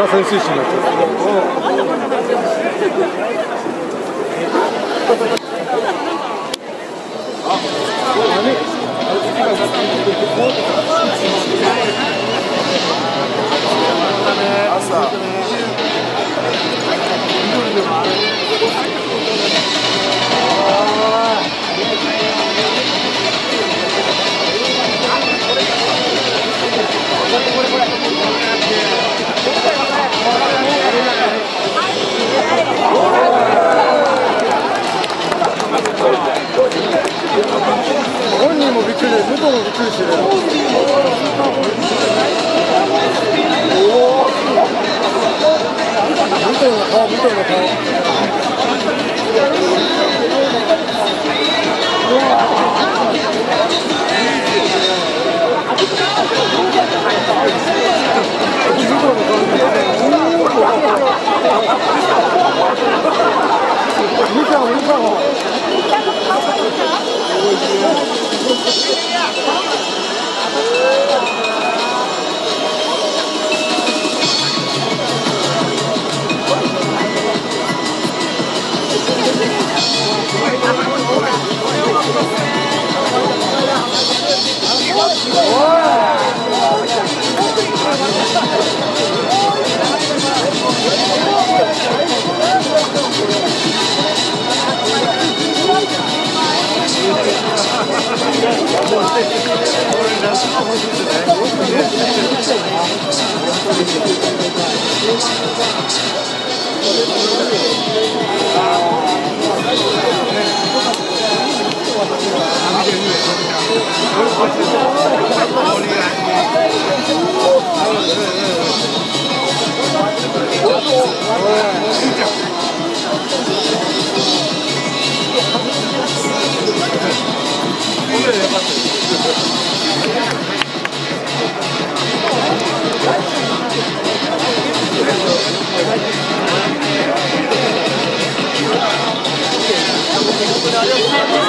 が潜水士になっちゃった。本 우리 편 우리 편 Thank you. Gracias.